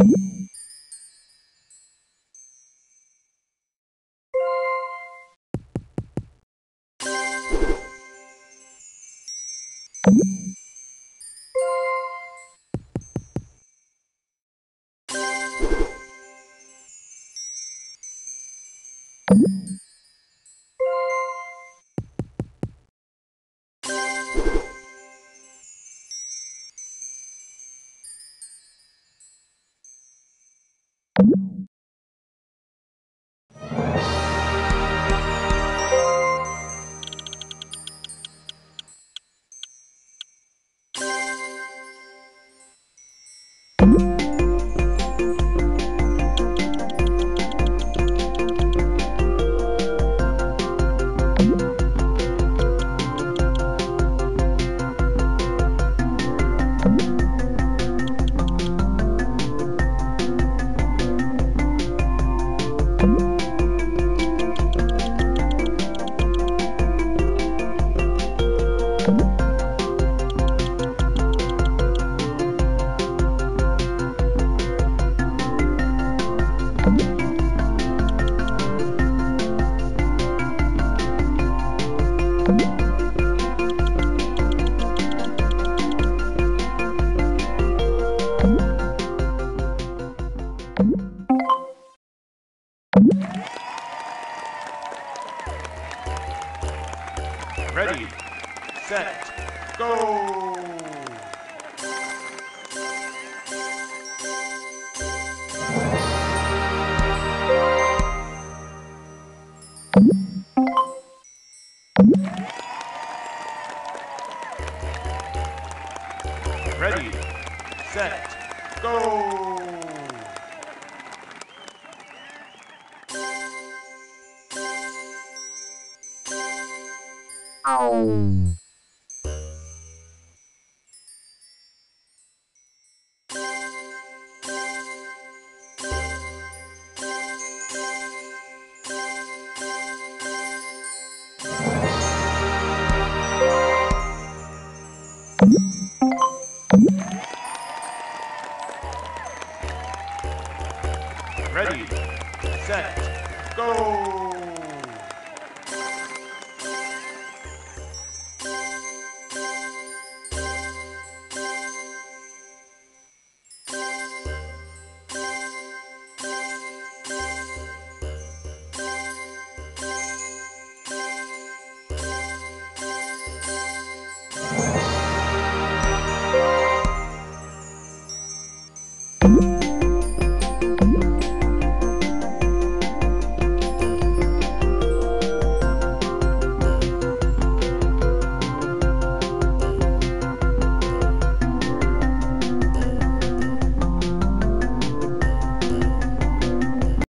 you Home.